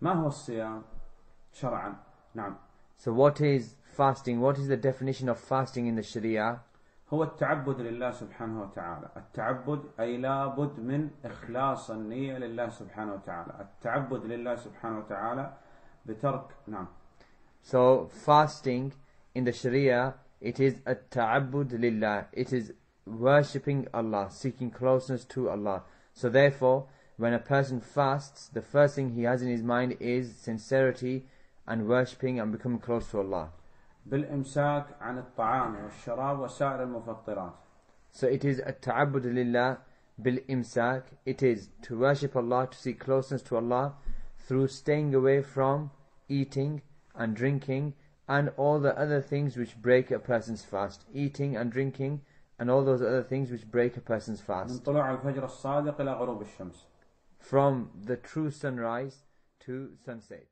ما هو الصيام شرعا نعم So what is fasting? What is the definition of fasting in the Sharia? هو التعبد لله سبحانه وتعالى التعبد أي لابد من إخلاص النية لله سبحانه وتعالى التعبد لله سبحانه وتعالى بترك نعم So fasting in the Sharia, it is a ta'abbud lillah. It is worshipping Allah, seeking closeness to Allah. So therefore, when a person fasts, the first thing he has in his mind is sincerity and worshipping and becoming close to Allah. بالإمساك عن الطعام والشراب وسائر المفطرات So it is a ta'abbud lillah bil imsak. It is to worship Allah, to seek closeness to Allah through staying away from eating and drinking and all the other things which break a person's fast. Eating and drinking and all those other things which break a person's من fast. طلوع الفجر الصادق إلى غروب الشمس From the true sunrise to sunset.